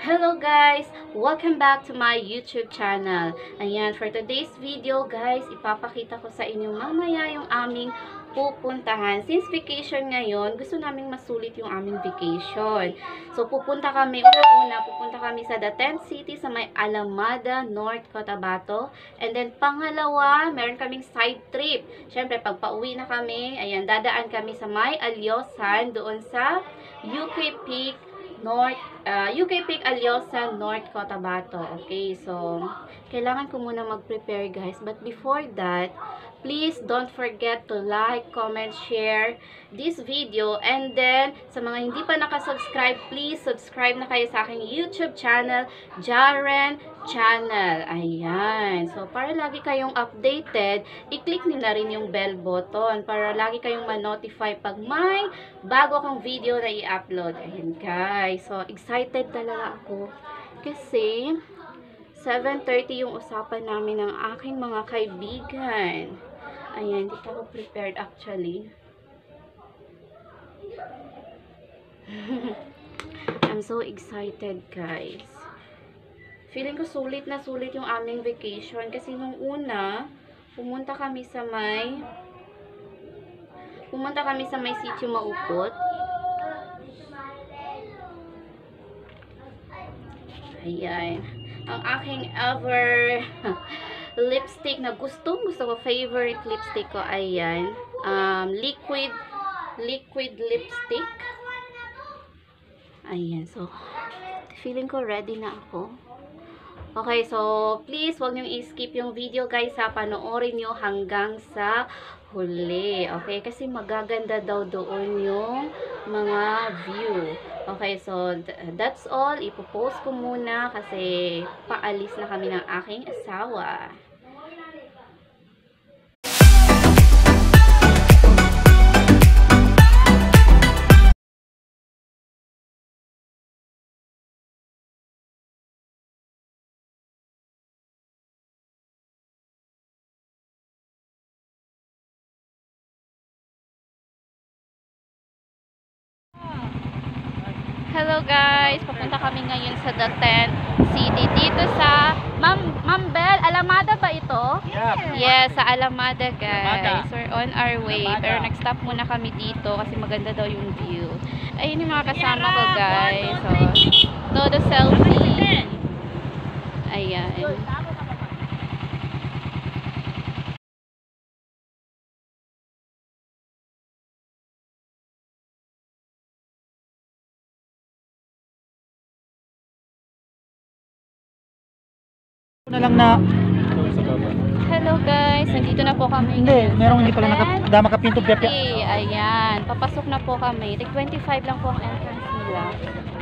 Hello guys! Welcome back to my YouTube channel. Ayan, for today's video guys, ipapakita ko sa inyo mamaya yung aming pupuntahan. Since vacation ngayon, gusto naming masulit yung aming vacation. So, pupunta kami, una-una, pupunta kami sa the 10th city sa may Alamada, North Cotabato. And then, pangalawa, meron kaming side trip. Siyempre, pag pauwi na kami, ayan, dadaan kami sa may Alyosan, doon sa UK Peak, North, uh, UK Peak Alyosa, North Cotabato. Okay, so, kailangan ko muna mag-prepare guys. But before that, please don't forget to like, comment, share this video. And then, sa mga hindi pa nakasubscribe, please subscribe na kayo sa aking YouTube channel, Jaren Channel. Ayan. So, para lagi kayong updated, i-click na rin yung bell button para lagi kayong ma-notify pag may bago akong video na i-upload. Ayan guys. So, excited talaga ako. Kasi, 7.30 yung usapan namin ng aking mga kaibigan. Ayan, hindi ako prepared actually. I'm so excited guys. Feeling ko sulit na sulit yung aming vacation kasi nung una, pumunta kami sa may pumunta kami sa may sitio Maupot. Ayan. Ang aking ever lipstick na gustong gusto ko, favorite lipstick ko, ayan. Um, liquid, liquid lipstick. Ayan, so, feeling ko ready na ako. Okay, so, please, wag niyong i-skip yung video, guys, ha. Panoorin niyo hanggang sa huli. Okay, kasi magaganda daw doon yung mga view. Okay, so, that's all. Ipopost ko muna kasi paalis na kami ng aking asawa. Hello guys, papunta kami ngayon sa The Tent City dito sa Mam Mambel, Alamada ba ito? Yeah. Yes, sa Alamada guys. Alamada. We're on our way. Alamada. Pero nag-stop muna kami dito kasi maganda daw yung view. Ayun yung mga kasama ko guys. So, todo selfie. Ayan. Na lang na Hello guys, nandito na po kami. hindi, merong hindi pala naka, dama kapinto pya Okay, ayan. Papasok na po kami. Tig 25 lang po ang entrance nila.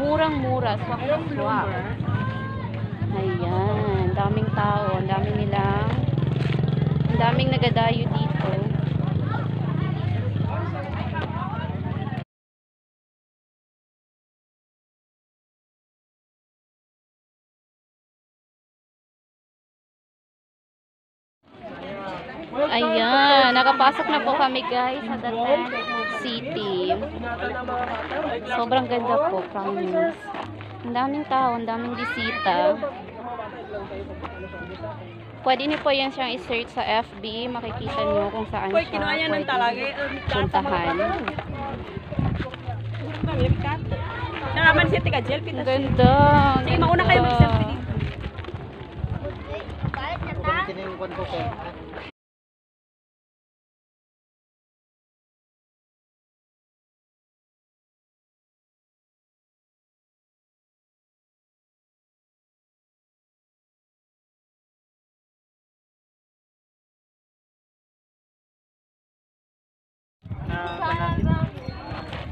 Murang-mura. Swak na swak. Ayan. Daming tao. Ang daming nilang ang daming nagadayo dito. Ayan, nakapasok na po kami guys sa The Tent City. Sobrang ganda po, promise. Ang daming tao, ang daming bisita. Pwede niyo po yan siyang i-search sa FB, makikita niyo kung saan siya kinuha yan ng pwede talaga. puntahan. Nangaman siya tika gel Ang pita. ganda. Sige, mauna kayo mag-selfie dito.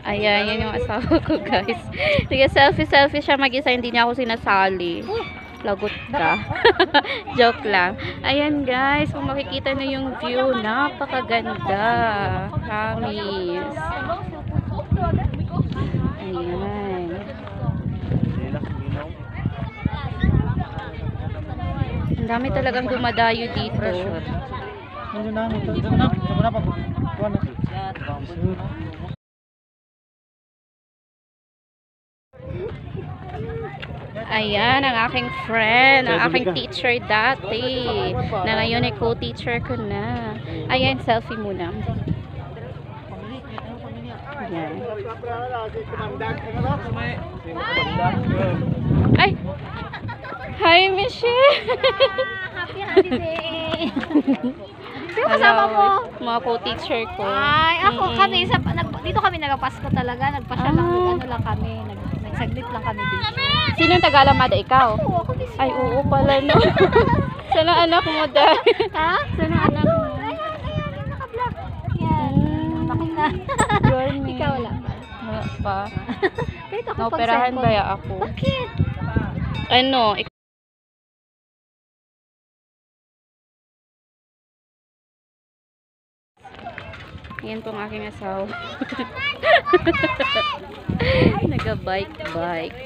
Ayan, yan yung asawa ko, guys. Sige, selfie-selfie siya mag-isa. Hindi niya ako sinasali. Lagot ka. Joke lang. Ayan, guys. Kung makikita niyo yung view, napakaganda. Promise. Ayan. Ang dami talagang dumadayo dito. Ano na, ito na, ito na pa. Kuha na. Ayan, ang aking friend, ang aking teacher dati. Na ngayon ay co-teacher ko na. Ayan, selfie muna. Ayan. Ay! Hi, Michelle! Happy holiday! Sino kasama mo? Mga co-teacher ko. Ay, ako Mm-mm. kami sa nag, dito kami nagpasko talaga, nagpasya lang, Ah. ano lang kami, nag, nagsaglit lang kami dito. Sino ang Tagalamada? Ikaw? Oo, ako mismo. Ay, oo pala, no? Sana anak mo, dahil. Ha? Sana anak mo. Ayan, ayan, naka-block. Yan. Mm. Laki na. Yun, Ikaw wala pa. Wala pa. Kahit ako Naoperahan pag-send ba ko- ya ako? Bakit? Ano? Yan pong aking asawa. Naga-bike-bike.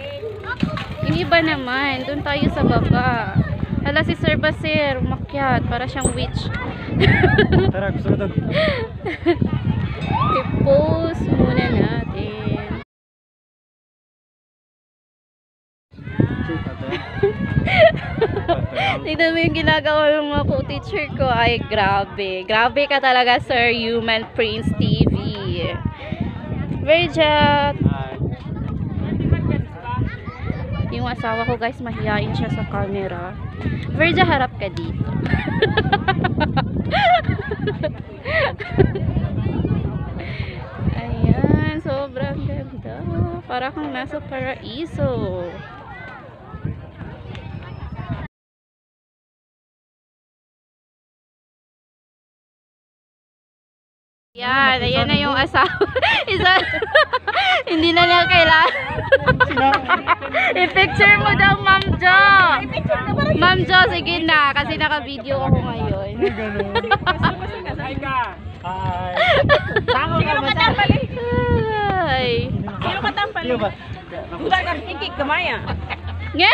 Yung iba naman, doon tayo sa baba. Hala si Sir Basir, umakyat, para siyang witch. Tara, gusto ko doon. I-post muna natin. Tignan mo yung ginagawa ng mga co-teacher ko. Ay, grabe. Grabe ka talaga, Sir Human Prince TV. Virgin! Yung asawa ko, guys, mahihain siya sa camera. Virgin, harap ka dito. Ayan, sobrang ganda. Para kang nasa paraiso. Yan, ayan na yung asawa. Isa, hindi na niya kailangan. I-picture mo daw, Ma'am Jo. Ma'am Jo, sige na. Kasi naka-video ako ngayon. Hi ka. Hi. Sino ka tampali? Ay. Sino ka tampali? Sino ba? Buta ka, kikik kamaya. Nga.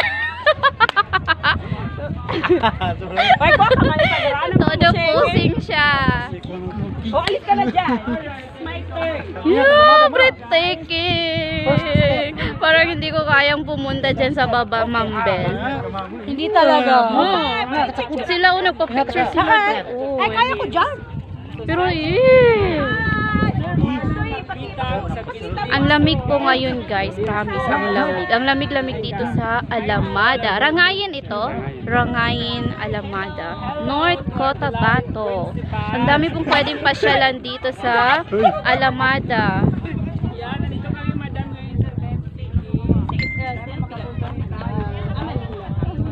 Ay, ko ka man grano. Todo posing siya. O, alis ka na dyan. My turn. Yeah, breathtaking. Parang hindi ko kayang pumunta dyan sa baba, Ma'am Bell. Hindi talaga. Oh, sila o nagpa-picture sila. Ay, kaya ko dyan. Pero eh. Ang lamig po ngayon guys, promise, ang lamig. Ang lamig-lamig dito sa Alamada. Rangayin ito, Rangayin, Alamada. North Cotabato. Ang dami pong pwedeng pasyalan dito sa Alamada.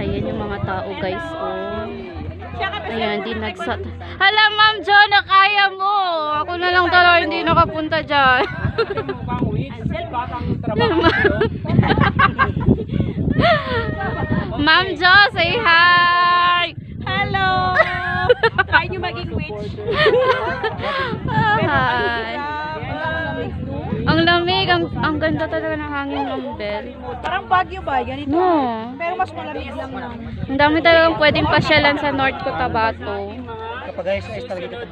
Ayan yung mga tao guys, oh. Ayan, di nagsat. Hala, Ma'am Jo, na mo. Ako na lang talaga hindi nakapunta dyan. Ma'am Jo, say hi! Hello! Try nyo maging witch. Hi! Ang lamig, ang, ang ganda talaga ng hangin ng bell. Parang Baguio ba? Ganito. No. Pero mas malamig lang lang. Ang dami talagang pwedeng pasyalan sa North Cotabato. Kapag ayos ayos talaga dito.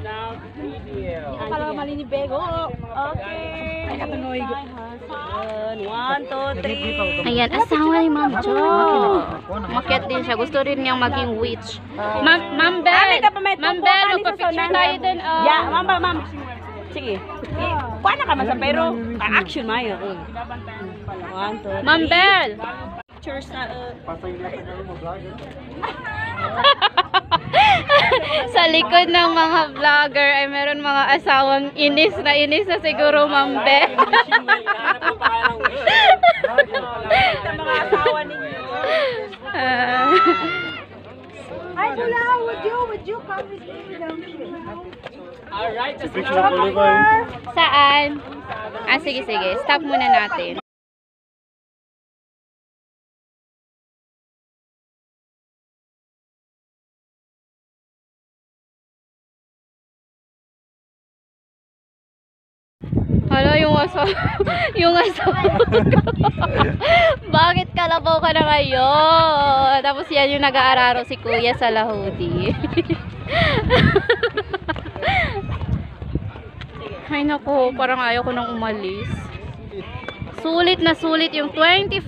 Para malinibego. Okay. Ay, katunoy. One, two, three. Ayan, asawa ni Ma'am Jo. Makiat din siya. Gusto rin niyang maging witch. Ma'am, Ma'am Bell. Ma'am tupo, Bell, magpa-picture tayo din. oh. Ya, ma'am, ma'am, ma'am. Sige. Eh, Paano ka masa pero ah, action mayo. One, two, three. Ma'am Bell. Pictures na. uh, sa likod ng mga vlogger ay meron mga asawang inis na inis na siguro Ma'am Bell. Sa mga asawa ninyo. Hi, Bula, would you, would you come with me? Alright, yun? Saan? Ah, sige, sige. Stop muna natin. Hala, yung asawa, yung asawa. Bakit kalabaw ka na ngayon? Tapos yan yung nag-aararo si kuya sa Lahudi. Ay nako, parang ayaw ko nang umalis. Sulit na sulit yung 25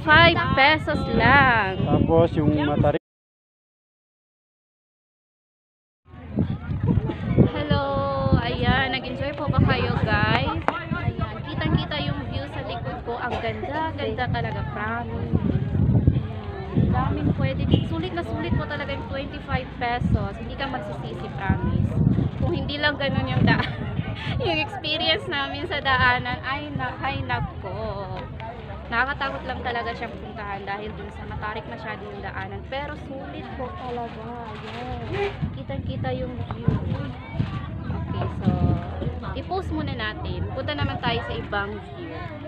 pesos lang. Tapos yung matarik. Hello! Ayan, nag-enjoy po ba kayo guys? Ayan, kitang-kita yung view sa likod ko. Ang ganda, ganda talaga, promise. Daming pwede. Sulit na sulit po talaga yung 25 pesos. Hindi ka magsisisi, promise. Kung hindi lang ganun yung daan, yung experience namin sa daanan, ay, na, ay nako. Nakakatakot lang talaga siyang puntahan dahil dun sa matarik masyado yung daanan. Pero sulit po talaga. Yes. Kitang-kita yung view. Okay, so i-post muna natin. Punta naman tayo sa ibang view.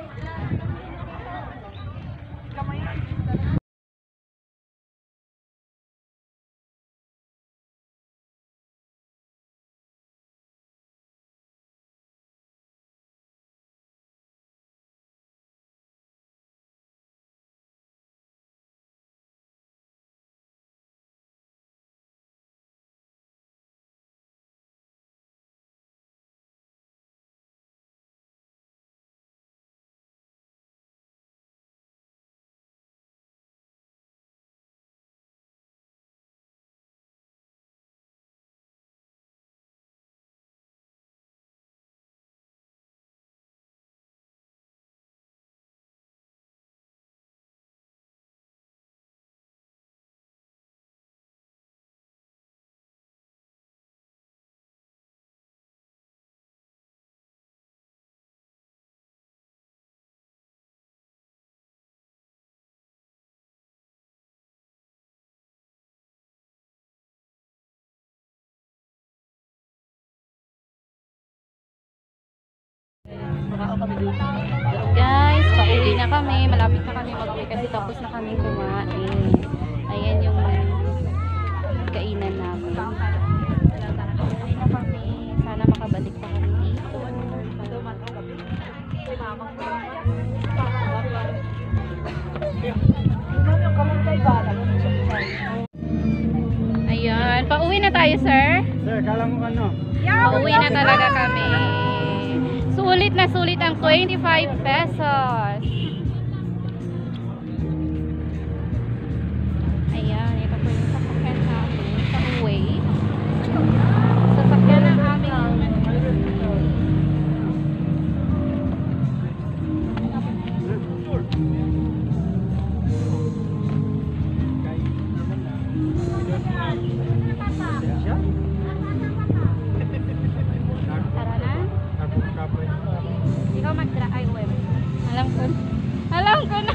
Guys, pauwi na kami. Malapit na kami mag-uwi kasi tapos na kami kumain. Ayan yung kainan namin. Pauwi na kami. Sana makabalik pa kami dito. Ayan, pauwi na tayo, sir. Sir, kala mo ano? Pauwi na talaga kami. Sulit na sulit ang 25 pesos. Alam ko. Alam ko na.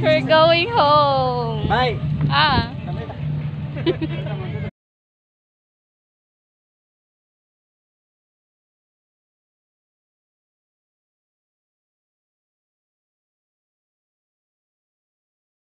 We're going home. Bye. Ah.